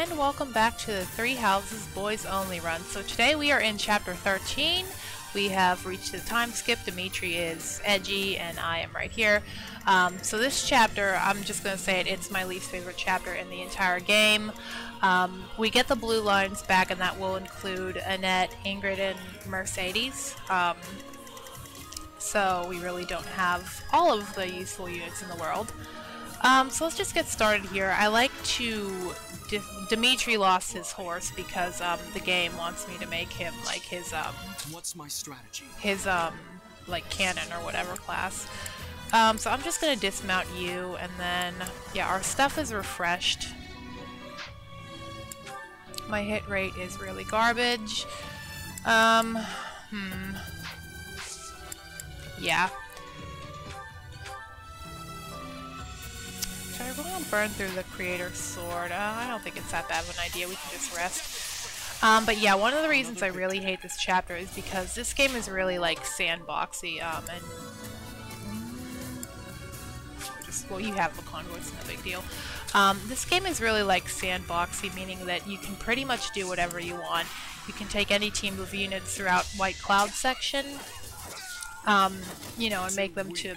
and welcome back to the Three Houses Boys Only run. So today we are in chapter 13. We have reached the time skip. Dimitri is edgy and I am right here. Um, so this chapter, I'm just going to say it, it's my least favorite chapter in the entire game. Um, we get the Blue Lions back and that will include Annette, Ingrid, and Mercedes. Um, so we really don't have all of the useful units in the world. Um, so let's just get started here. I like to... D Dimitri lost his horse because um, the game wants me to make him like his um, What's my strategy? his um like cannon or whatever class. Um, so I'm just gonna dismount you and then yeah our stuff is refreshed. My hit rate is really garbage. Um, hmm. Yeah. Really burn through the creator's sword? Uh, I don't think it's that bad of an idea. We can just rest. Um, but yeah, one of the reasons I really hate this chapter is because this game is really like sandboxy, um, and well, you have convoy, it's no big deal. Um, this game is really like sandboxy, meaning that you can pretty much do whatever you want. You can take any team of units throughout White Cloud section, um, you know, and make them to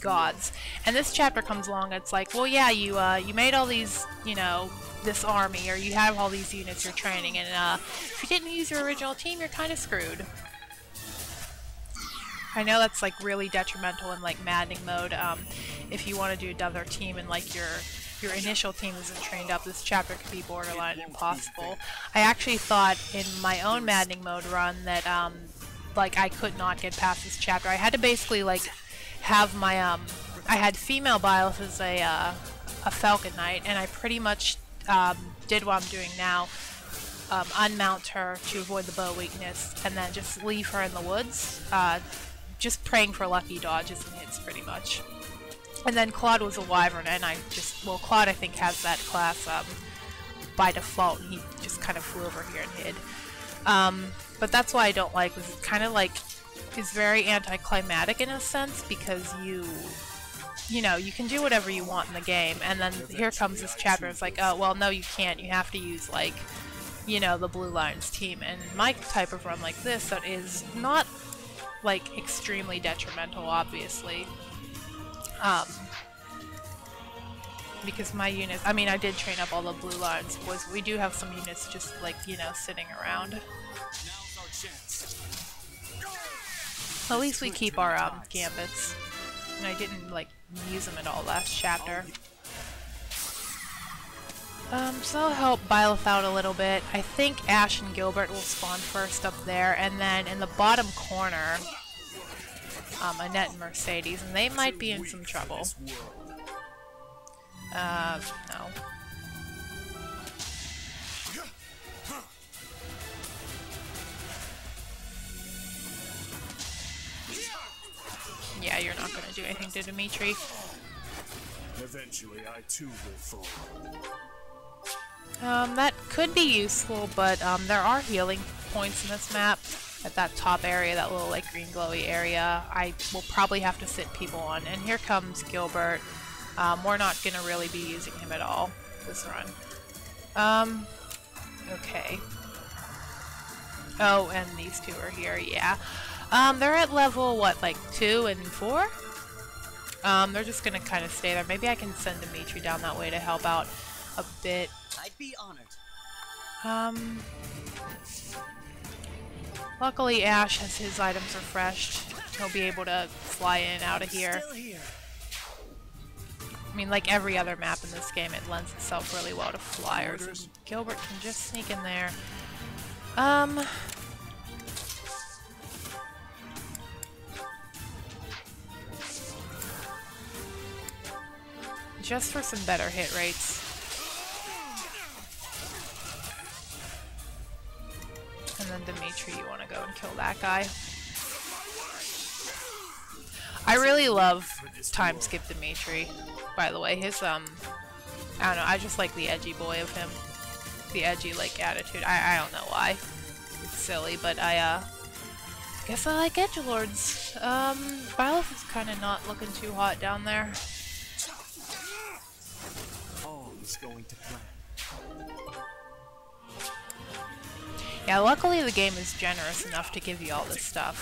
gods. And this chapter comes along, it's like, well, yeah, you uh, you made all these, you know, this army, or you have all these units you're training, and uh, if you didn't use your original team, you're kind of screwed. I know that's like really detrimental in like maddening mode. Um, if you want to do another team and like your your initial team isn't trained up, this chapter could be borderline impossible. I actually thought in my own maddening mode run that um, like I could not get past this chapter. I had to basically like have my um I had female Byleth as a uh, a Falcon Knight, and I pretty much um, did what I'm doing now. Um, unmount her to avoid the bow weakness, and then just leave her in the woods, uh, just praying for lucky dodges and hits, pretty much. And then Claude was a Wyvern, and I just, well, Claude I think has that class um, by default, and he just kind of flew over here and hid. Um, but that's why I don't like this. It's kind of like is very anticlimactic in a sense because you you know you can do whatever you want in the game and then here comes this chapter it's like oh well no you can't you have to use like you know the blue lions team and my type of run like this that is not like extremely detrimental obviously um because my units I mean I did train up all the blue lions boys we do have some units just like you know sitting around. At least we keep our um, gambits. And I didn't like use them at all last chapter. Um, so I'll help Byleth out a little bit. I think Ashe and Gilbert will spawn first up there, and then in the bottom corner, um, Annette and Mercedes, and they might be in some trouble. Uh, no. Yeah, you're not gonna do anything to Dimitri. Eventually, I too will fall. Um, that could be useful, but um, there are healing points in this map. At that top area, that little like green glowy area, I will probably have to sit people on. And here comes Gilbert. Um, we're not gonna really be using him at all this run. Um, okay. Oh, and these two are here, yeah. Um, they're at level, what, like 2 and 4? Um, they're just gonna kind of stay there. Maybe I can send Dimitri down that way to help out a bit. I'd be honored. Um, luckily Ashe has his items refreshed. He'll be able to fly in and out of here. Here. I mean, like every other map in this game, it lends itself really well to flyers. Gilbert can just sneak in there. Um... Just for some better hit rates. And then Dimitri, you want to go and kill that guy. I really love time skip Dimitri, by the way. His, um, I don't know, I just like the edgy boy of him. The edgy, like, attitude. I, I don't know why. It's silly, but I, uh, guess I like edgelords. Um, Byleth is kind of not looking too hot down there. Is going to plan. Yeah, luckily the game is generous enough to give you all this stuff.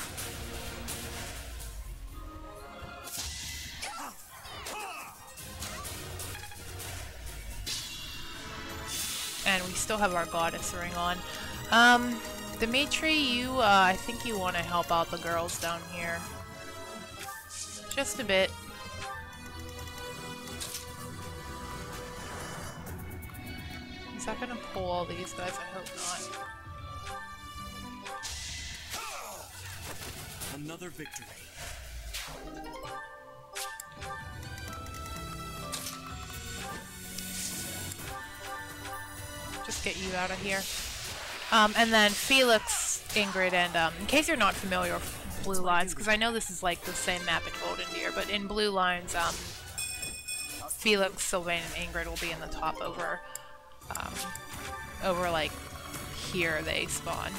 And we still have our goddess ring on. Um, Dimitri, you, uh, I think you want to help out the girls down here. Just a bit. Is that gonna pull all these guys? I hope not. Another victory. Just get you out of here. Um, and then Felix, Ingrid, and um, in case you're not familiar with Blue Lions, because I know this is like the same map in Golden Deer, but in Blue Lions, um, Felix, Sylvain, and Ingrid will be in the top over, um, over like here they spawn.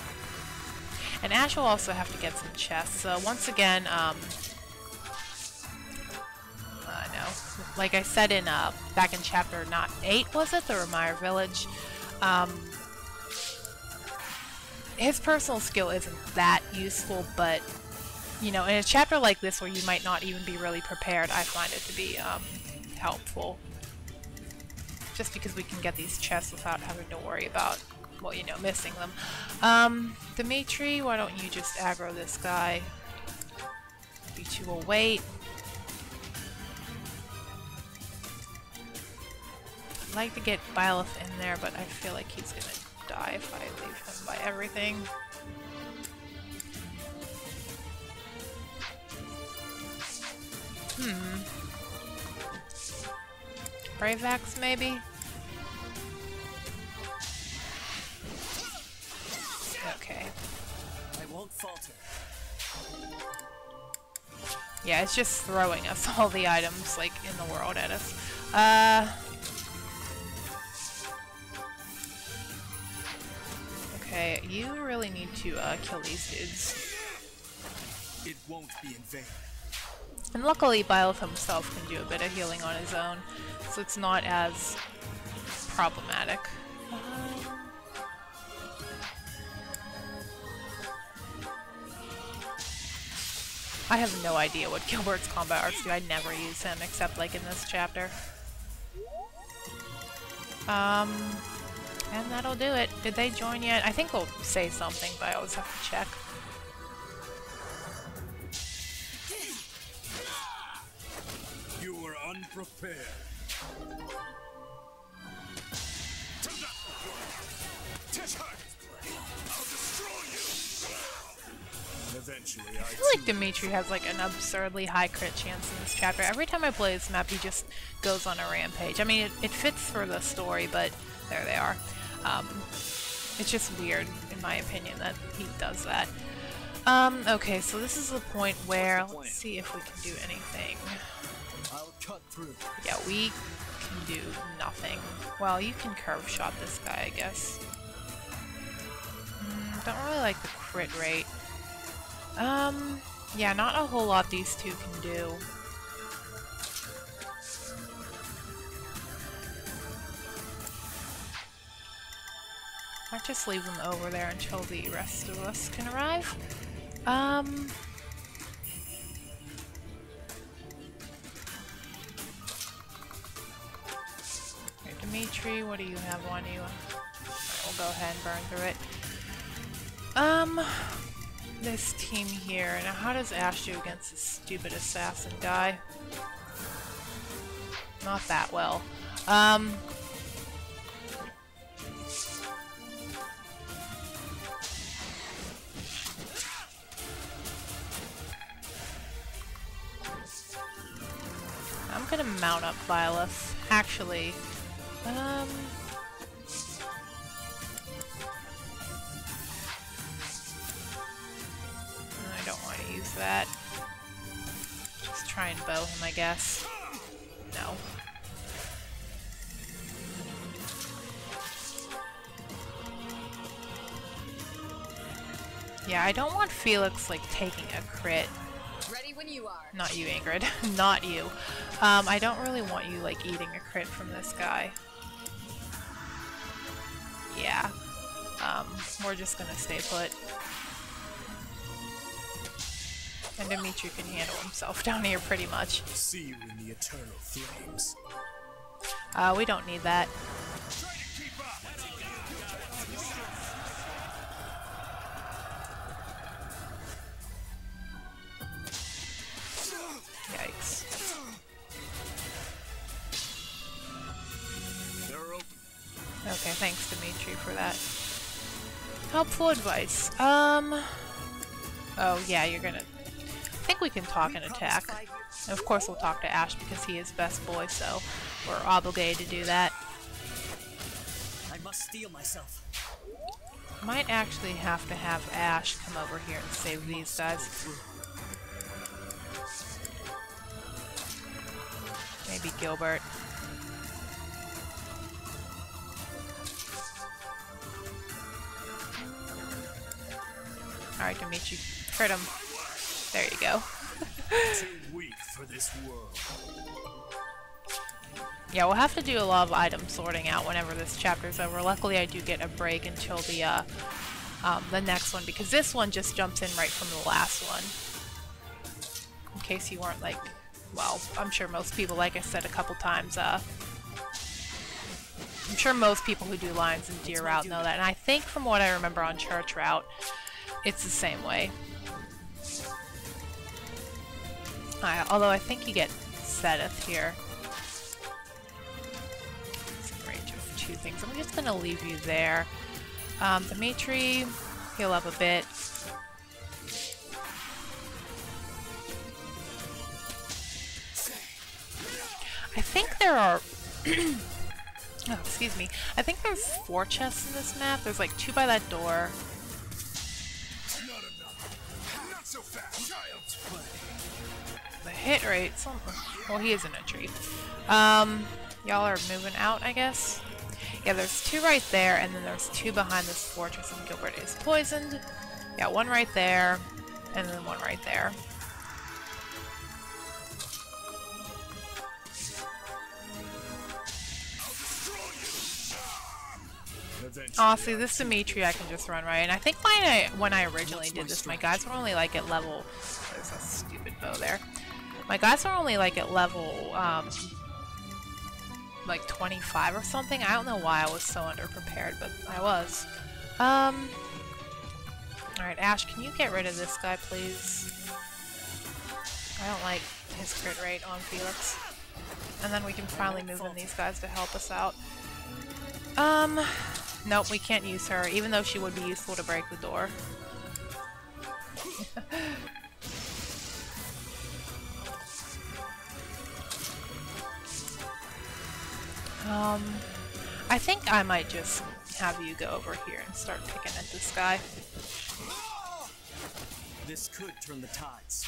And Ashe will also have to get some chests. So once again, um, I know, like I said in uh, back in chapter not eight, was it the Remire Village? Um, his personal skill isn't that useful, but you know, in a chapter like this where you might not even be really prepared, I find it to be um, helpful. Just because we can get these chests without having to worry about, well, you know, missing them. Um, Dimitri, why don't you just aggro this guy? You two will wait. I'd like to get Byleth in there, but I feel like he's gonna die if I leave him by everything. Hmm. Brave Axe, maybe? Okay. I won't falter. Yeah, it's just throwing us all the items, like, in the world at us. Uh... Okay, you really need to uh, kill these dudes. It won't be in vain. And luckily, Byleth himself can do a bit of healing on his own, so it's not as problematic. I have no idea what Gilbert's combat arts do. I never use him except like in this chapter. Um, and that'll do it. Did they join yet? I think we'll say something, but I always have to check. You were unprepared. I feel like Dimitri has like an absurdly high crit chance in this chapter. Every time I play this map, he just goes on a rampage. I mean, it, it fits for the story, but there they are. Um, it's just weird, in my opinion, that he does that. Um, okay, so this is the point where, let's see if we can do anything. I'll cut through. Yeah, we can do nothing. Well, you can curve shot this guy, I guess. Mm, don't really like the crit rate. Um, yeah, not a whole lot these two can do. Might just leave them over there until the rest of us can arrive. Um, Dimitri, what do you have on you? We'll go ahead and burn through it. Um, this team here. Now, how does Ashe do against this stupid assassin guy? Not that well. Um, I'm gonna mount up Byleth. Actually, um... I don't want to use that. Just try and bow him, I guess. No. Yeah, I don't want Felix, like, taking a crit. Ready when you are. Not you, Ingrid. Not you. Um, I don't really want you, like, eating a crit from this guy. Yeah. Um, we're just gonna stay put. And Dimitri can handle himself down here pretty much. See you in the eternal flames. Uh, we don't need that. Helpful advice. Um. Oh yeah, you're gonna. I think we can talk and attack. And of course, we'll talk to Ashe because he is best boy, so we're obligated to do that. I must steel myself. Might actually have to have Ashe come over here and save these guys. Maybe Gilbert. Alright, Dimitri. Crit him. There you go. Too weak for this world. Yeah, we'll have to do a lot of item sorting out whenever this chapter's over. Luckily, I do get a break until the uh, um, the next one because this one just jumps in right from the last one. In case you weren't like, well, I'm sure most people, like I said a couple times, uh, I'm sure most people who do Lions in Deer Route know that. And I think from what I remember on Church Route, it's the same way. Although I think you get Seteth here. Range of two things. I'm just gonna leave you there. Um, Dimitri, heal up a bit. I think there are. oh, excuse me. I think there's four chests in this map. There's like two by that door. Hit rate. Well, he is in a tree. Um, y'all are moving out, I guess. Yeah, there's two right there, and then there's two behind this fortress, and Gilbert is poisoned. Yeah, one right there, and then one right there. Oh, see, this Dimitri I can just run right. And I think when I, when I originally did this, my guys were only like at level... There's a stupid bow there. My guys are only like at level, um, like 25 or something. I don't know why I was so underprepared, but I was. Um, Alright, Ashe, can you get rid of this guy, please? I don't like his crit rate on Felix. And then we can finally move in these guys to help us out. Um, nope, we can't use her, even though she would be useful to break the door. Um, I think I might just have you go over here and start picking at this guy. This could turn the tides.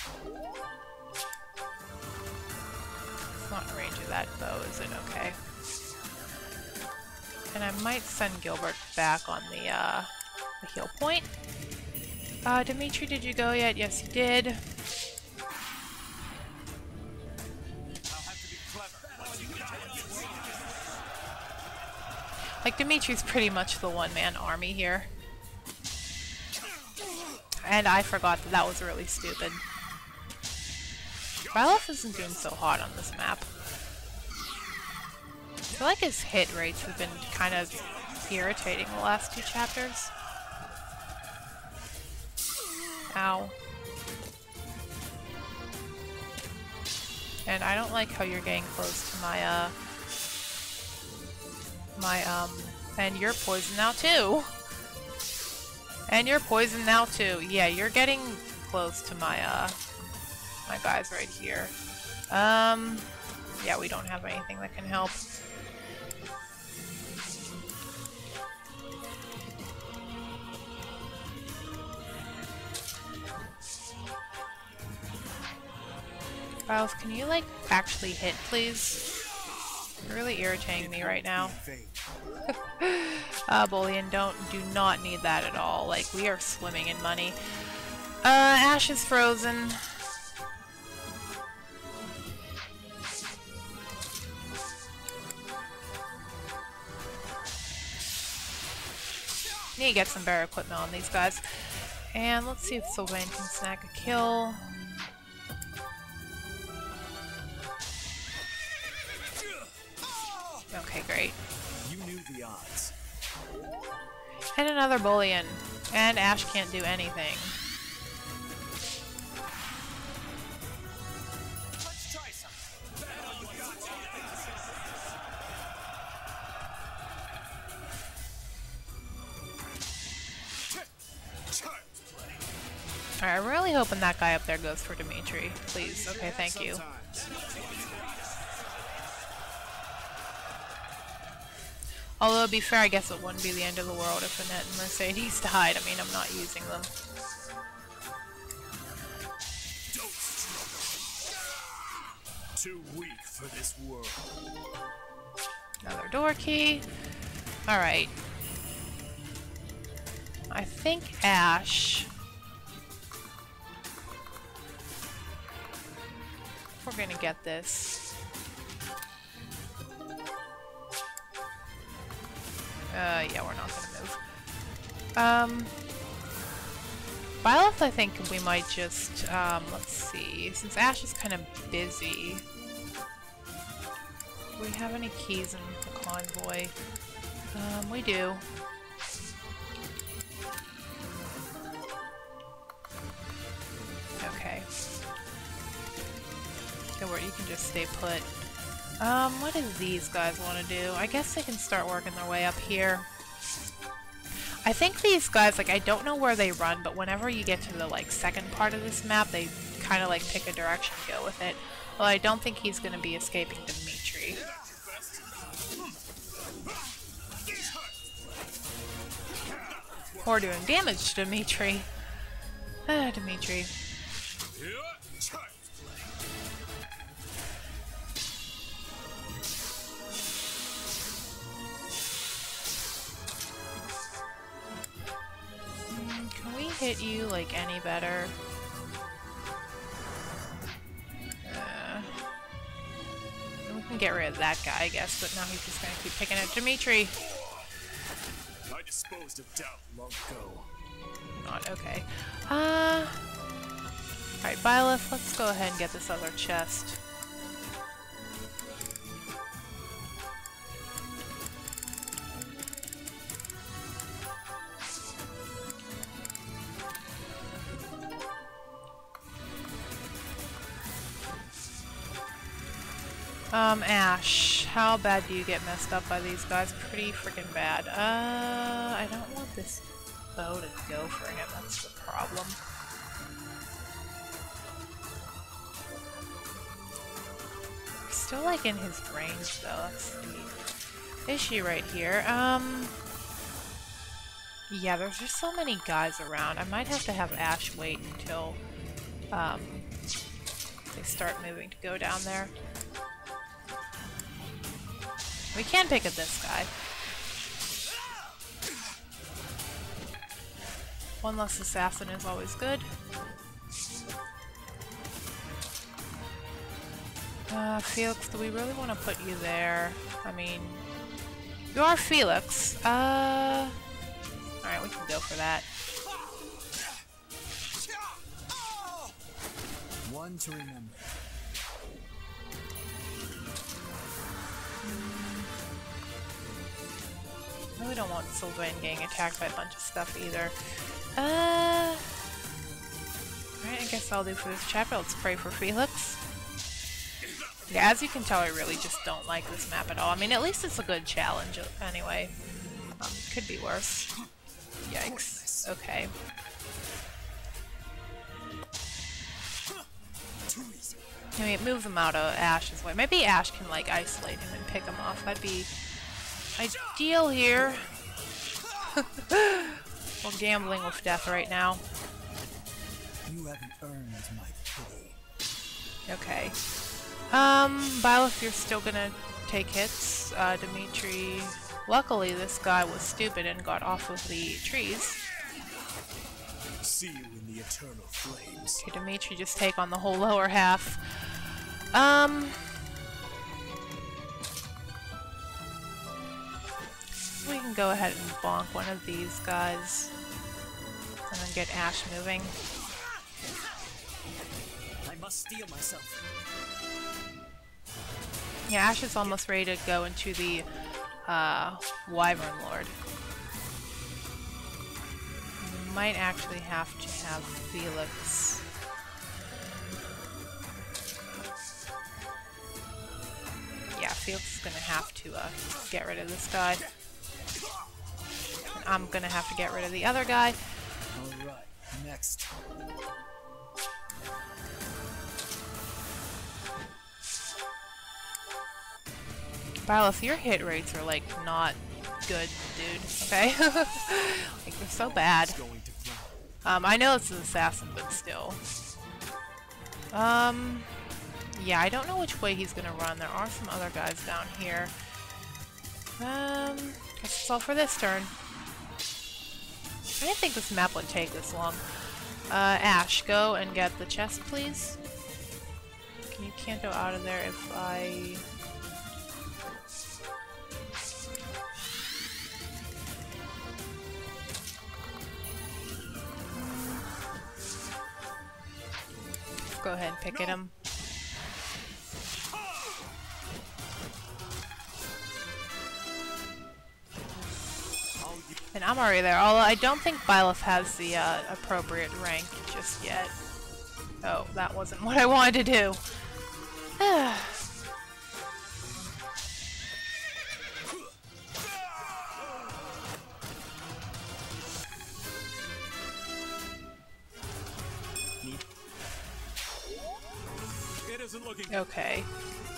It's not in range of that bow, is it? Okay. And I might send Gilbert back on the, uh, the heal point. Uh, Dimitri, did you go yet? Yes, you did. Like, Dimitri's pretty much the one-man army here. And I forgot that that was really stupid. Byleth isn't doing so hot on this map. I feel like his hit rates have been kind of irritating the last two chapters. Ow. And I don't like how you're getting close to my, uh... My, um... And you're poisoned now, too! And you're poisoned now, too. Yeah, you're getting close to my, uh... My guys right here. Um... Yeah, we don't have anything that can help. Riles, can you, like, actually hit, please? You're really irritating me right now. Uh, Bullion, don't, do not need that at all. Like, we are swimming in money. Uh, Ashe is frozen. Need to get some better equipment on these guys. And let's see if Sylvain can snag a kill. Okay, great. You knew the odds. And another bullion. And Ashe can't do anything. Let's try something. Child's play. Alright, I'm really hoping that guy up there goes for Dimitri. Please. Okay, thank you. Although, to be fair, I guess it wouldn't be the end of the world if Annette and Mercedes died. I mean, I'm not using them. Don't struggle. Too weak for this world. Another door key. Alright. I think Ashe... We're gonna get this. Uh, yeah, we're not gonna move. Um... Byleth, I think we might just, um, let's see. Since Ashe is kind of busy, do we have any keys in the convoy? Um, we do. Okay. Edward, you can just stay put. Um, what do these guys want to do? I guess they can start working their way up here. I think these guys, like, I don't know where they run, but whenever you get to the, like, second part of this map, they kind of, like, pick a direction to go with it. Well, I don't think he's going to be escaping Dimitri. Or doing damage to Dimitri. Ah, Dimitri. Hit you, like, any better? Uh, we can get rid of that guy, I guess, but now he's just gonna keep picking at Dimitri. I disposed of doubt long ago. Not okay. Uh. Alright, Byleth, let's go ahead and get this other chest. Um, Ashe, how bad do you get messed up by these guys? Pretty freaking bad. Uh, I don't want this bow to go for him, that's the problem. Still like in his range though, that's the issue right here. Um, yeah, there's just so many guys around. I might have to have Ashe wait until, um, they start moving to go down there. We can pick at this guy. One less assassin is always good. Uh, Felix, do we really want to put you there? I mean, you are Felix. Uh, alright, we can go for that. One to remember. We don't want Sylvain getting attacked by a bunch of stuff either. Uh, Alright, I guess I'll do for this chapter. Let's pray for Felix. Yeah, as you can tell, I really just don't like this map at all. I mean, at least it's a good challenge anyway. Um, could be worse. Yikes. Okay. I mean, move them out of Ashe's way. Maybe Ashe can, like, isolate him and pick him off. That'd be ideal here. We're gambling with death right now. You haven't earned my. Okay. Um, Byleth, you're still gonna take hits. Uh, Dimitri... Luckily, this guy was stupid and got off of the trees. See you in the eternal flames. Okay, Dimitri just take on the whole lower half. Um... We can go ahead and bonk one of these guys. And then get Ashe moving. I must steel myself. Yeah, Ashe is almost ready to go into the uh, Wyvern Lord. Might actually have to have Felix. Yeah, Felix is gonna have to uh, get rid of this guy. I'm gonna have to get rid of the other guy. Alright, next. Byleth, your hit rates are like not good, dude. Okay? like they're so bad. Going to ground. Um, I know it's an assassin, but still. Um, yeah, I don't know which way he's gonna run. There are some other guys down here. Um, that's all for this turn. I didn't think this map would take this long. Uh, Ashe, go and get the chest, please. You can't go out of there if I... Go ahead and pick at him. And I'm already there, although I don't think Byleth has the uh, appropriate rank just yet. Oh, that wasn't what I wanted to do. Okay.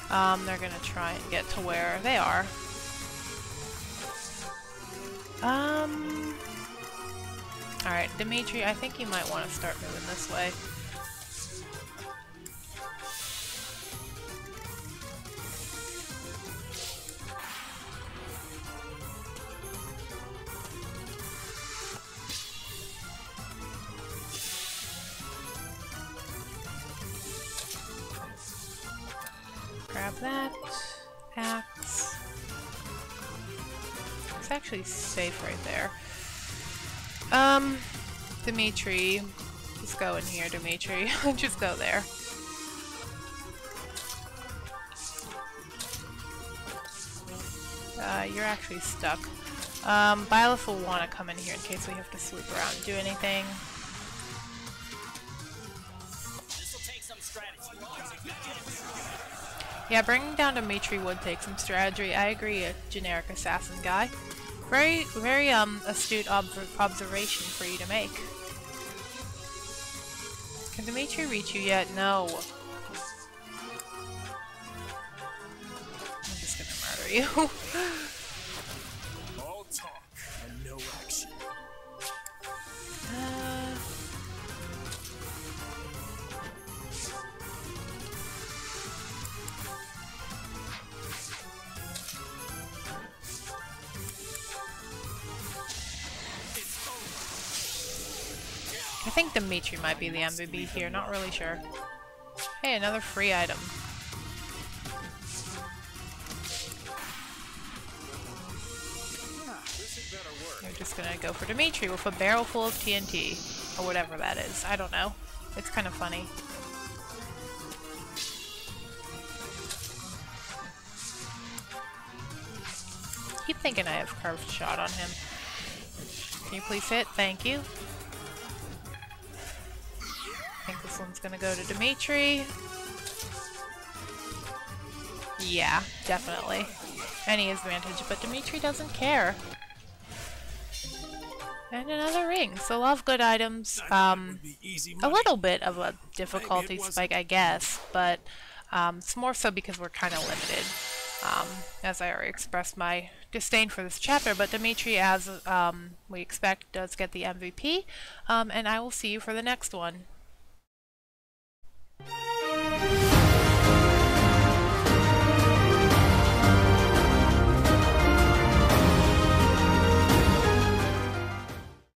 Um, they're gonna try and get to where they are. Um... Alright, Dimitri, I think you might want to start moving this way. It's actually safe right there. Um, Dimitri. Just go in here, Dimitri. just go there. Uh, you're actually stuck. Um, Byleth will want to come in here in case we have to swoop around and do anything. Yeah, bringing down Dimitri would take some strategy. I agree, a generic assassin guy. Very, very um astute ob observation for you to make. Can Dimitri reach you yet? No. I'm just gonna murder you. think Dimitri might be the MVP here, not really sure. Hey, another free item. You're just gonna go for Dimitri with a barrel full of TNT. Or whatever that is. I don't know. It's kind of funny. Keep thinking I have curved shot on him. Can you please hit? Thank you. This one's gonna go to Dimitri. Yeah, definitely. Any advantage, but Dimitri doesn't care. And another ring. So love good items. Um, a little bit of a difficulty Maybe it wasn't. spike, I guess, but um, it's more so because we're kind of limited. Um, as I already expressed my disdain for this chapter, but Dimitri, as um, we expect, does get the MVP, um, and I will see you for the next one. Thank you.